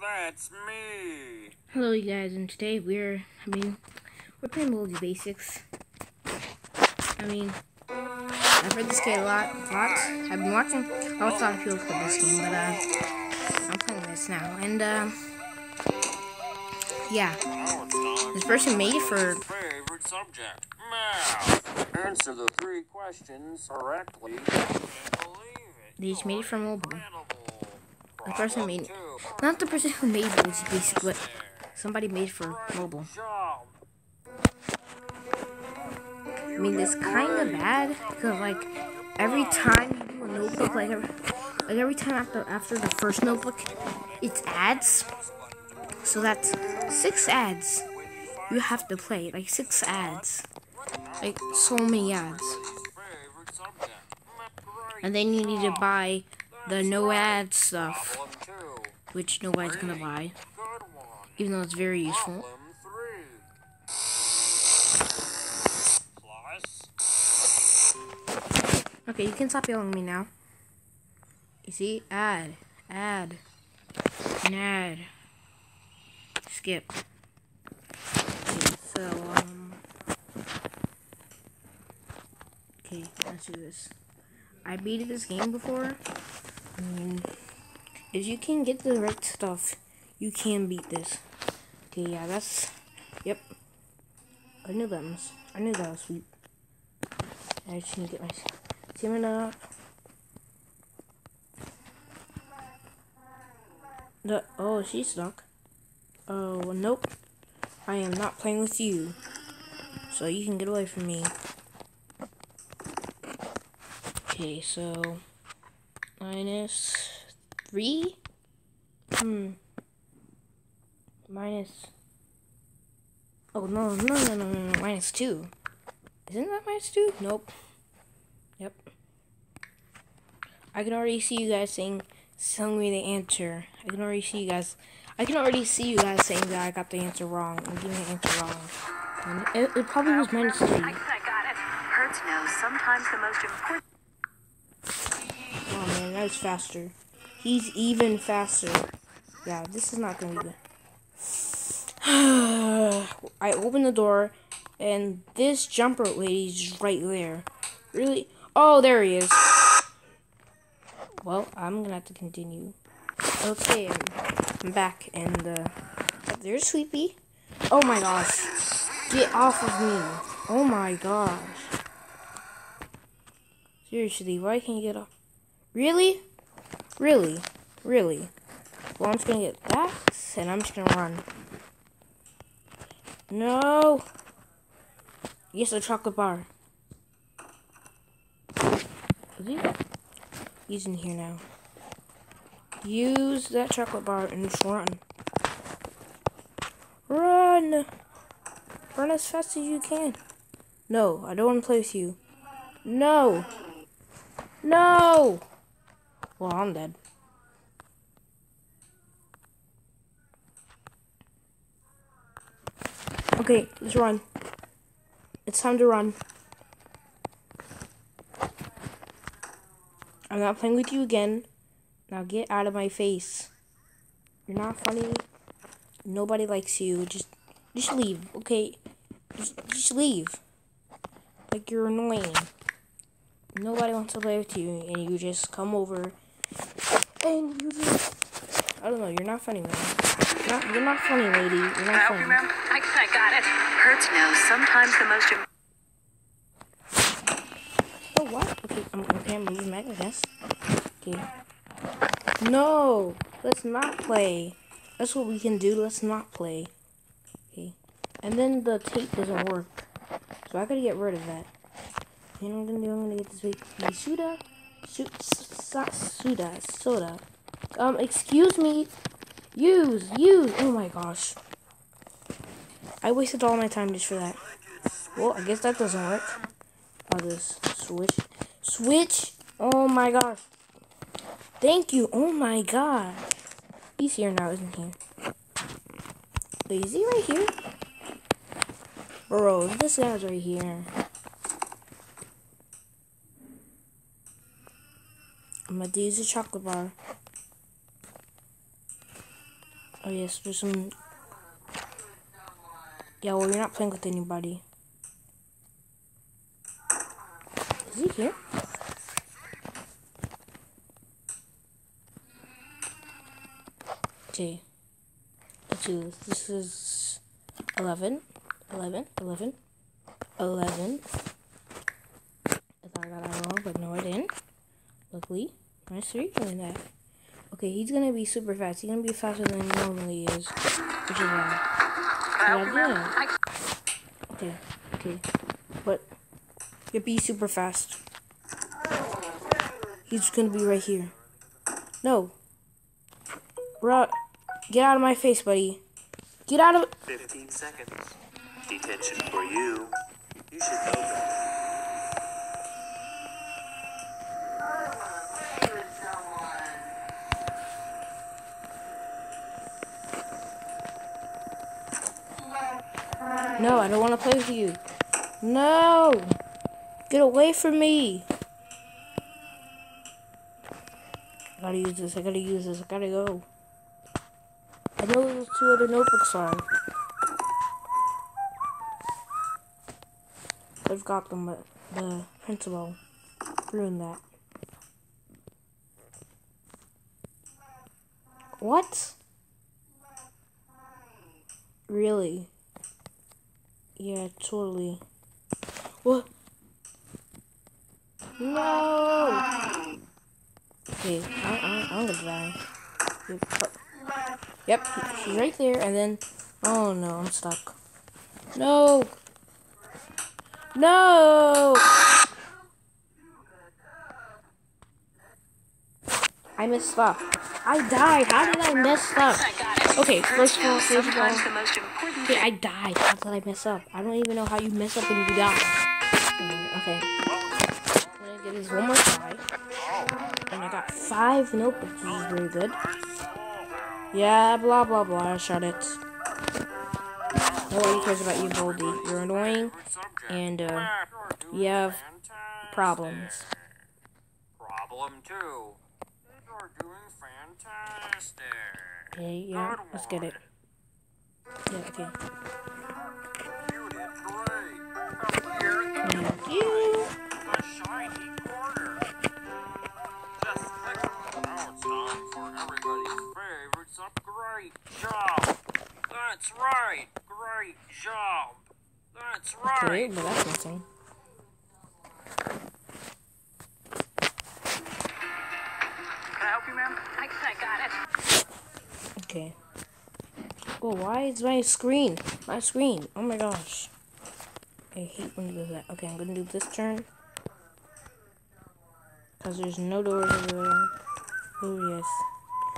That's me. Hello, you guys, and today we're, I mean, we're playing Baldi's Basics. I mean, I've heard this game a lot, lots. I've been watching, I watched a lot of people play this game, but, uh, I'm playing this now, and, uh, yeah. Now it's time This person made it for, favorite subject, math. Answer the three questions correctly. Can't believe it. they just made it for mobile. The person made, not the person who made Baldi's Basics, but somebody made for mobile. I mean, it's kind of bad because like every time you do a notebook, like every, like every time after after the first notebook, it's ads. So that's six ads. You have to play like six ads, like so many ads, and then you need to buy the no ad stuff. Which nobody's gonna buy, even though it's very useful. Problem three. Plus. Okay, you can stop yelling at me now. You see? Add. Add. An ad. Skip. Okay, so, um... Okay, let's do this. I beat this game before. I mean, if you can get the right stuff, you can beat this. Okay, yeah, that's... Yep. I knew that was... I knew that was sweet. I just need to get my stamina up. The oh, she's stuck. Oh nope, I am not playing with you. So you can get away from me. Okay, so minus three. Hmm. Minus. Oh no no no no no no minus two. Isn't that minus two? Nope. Yep. I can already see you guys saying, telling me the answer. I can already see you guys. I can already see you guys saying that I got the answer wrong I'm giving the answer wrong. And it, it probably was minus I three. think I got it. Hertz knows sometimes the most important. Oh man, that was faster. He's even faster. Yeah, this is not gonna be good. I open the door, and this jumper lady's right there. Really? Oh, there he is. Well, I'm gonna have to continue. Okay, I'm, back, and uh, there's Sleepy. Oh my gosh, get off of me! Oh my gosh. Seriously, why can't you get off? Really? Really? Really? Well, I'm just gonna get that, and I'm just gonna run. No! Yes, a chocolate bar. He's in here now. Use that chocolate bar and just run. Run! Run as fast as you can. No, I don't want to play with you. No! No! Well, I'm dead. Okay, let's run. It's time to run. I'm not playing with you again. Now get out of my face. You're not funny. Nobody likes you. Just just leave, okay? Just just leave. Like you're annoying. Nobody wants to play with you and you just come over and you just I don't know, you're not funny, man. You're not, you're not funny, lady. You're not funny. I, I got it. Hertz knows sometimes the most. Oh, what? Okay, I'm okay. I'm moving back, I guess. Okay. No, let's not play. That's what we can do. Let's not play. Okay. And then the tape doesn't work, so I gotta get rid of that. You know what I'm gonna do? I'm gonna get this su- sa- soda, soda. Um, excuse me. Use, use. Oh my gosh. I wasted all my time just for that. Well, I guess that doesn't work. I'll just switch. Switch! Oh my gosh. Thank you. Oh my god. He's here now, isn't he? Wait, is he right here? Bro, this guy's right here. I'm gonna use a chocolate bar. Oh yes, there's some. Yeah, well, you're not playing with anybody. Is he here? Okay. Let's do this. This is 11, 11, 11, 11. I thought I got that wrong, but no, I didn't. Luckily, nice three doing that. Okay, he's gonna be super fast. He's gonna be faster than he normally is, which is why. Good. Okay, okay, but you'll be super fast. He's gonna be right here. No. Bro, get out of my face, buddy. Get out of 15 seconds. Detention for you. You should know that. No, I don't want to play with you. No! Get away from me! I gotta use this, I gotta use this, I gotta go. I know where those two other notebooks are. I've got them, but the principal ruined that. What? Really? Yeah, totally. What? No! Okay, I, I, I'm gonna die. Yep. Yep, she's right there, and then. Oh no, I'm stuck. No! No! I messed up. I died. How did I mess up? I got it. Okay, first of all, knows first of all, sometimes the most important Okay. I died. How did I mess up? I don't even know how you mess up when you die. Okay. I'm gonna give this one more try. And I got five notebooks, which is very good. Yeah, blah blah blah. Shut it. Nobody cares about you, Baldi. You're annoying, and uh, you have problems. Problem two. You're doing fantastic. Okay, yeah, let's get it. Yeah, okay. You great. Now here is Thank you. the shiny corner. Just click. Now it's time for everybody's favorites up. Great job. That's right. Great job. That's Okay, right. but that's. Okay. Oh, why is my screen? My screen. Oh my gosh. I hate when you do that. Okay, I'm gonna do this turn. Because there's no doors over there. Oh, yes.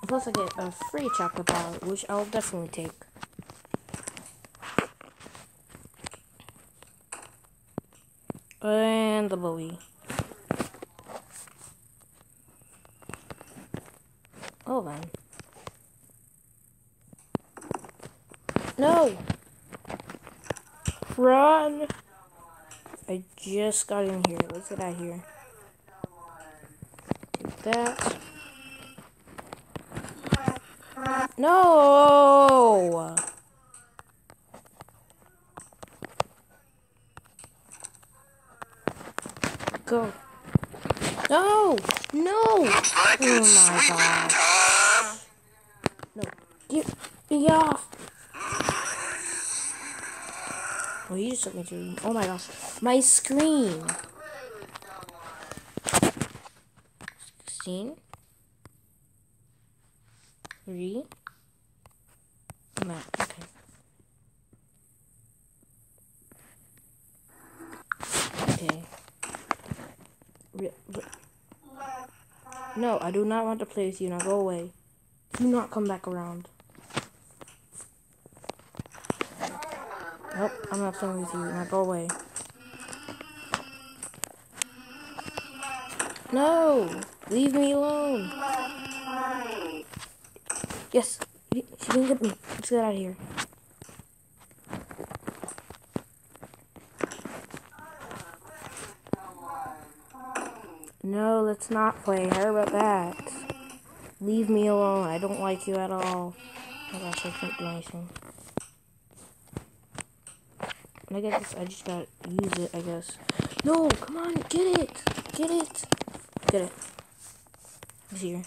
And plus, I get a free chocolate bar, which I'll definitely take. And the Bowie. Oh, then. No! Run! I just got in here. Let's get out of here. Take that. No! Go. No! No! Oh my god. No. Get me off! Oh, you just took me to. Oh my gosh. My screen! 16. 3. No, okay. Okay. No, I do not want to play with you. Now go away. Do not come back around. Nope, I'm not playing with you. Now go away. No! Leave me alone! Yes! She didn't get me. Let's get out of here. No, let's not play. How about that? Leave me alone. I don't like you at all. Oh gosh, I can't do anything. I guess I just gotta use it, I guess. No, come on, get it! Get it! Get it. He's here.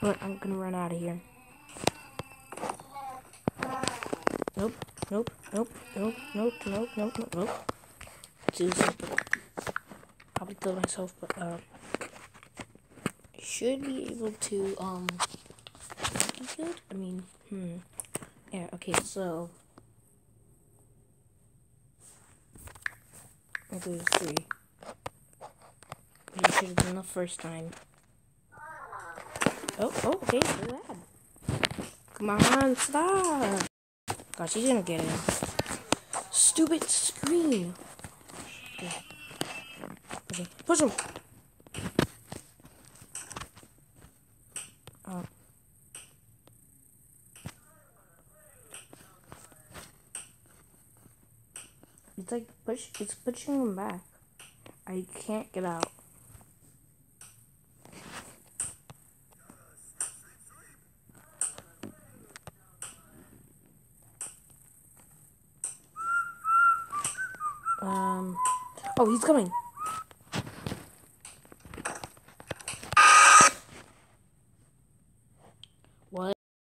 But I'm gonna run out of here. Nope, nope, nope, nope, nope, nope, nope, nope, nope. Something. Probably myself, but um, should be able to um, good. I mean, hmm, yeah. Okay, so there's three. You should have done the first time. Oh, oh, okay, so bad. Come on, stop. Gosh, he's gonna get it. Stupid screen. Okay. Okay, push him. Oh. It's like push. It's pushing him back. I can't get out. Um. Oh, he's coming.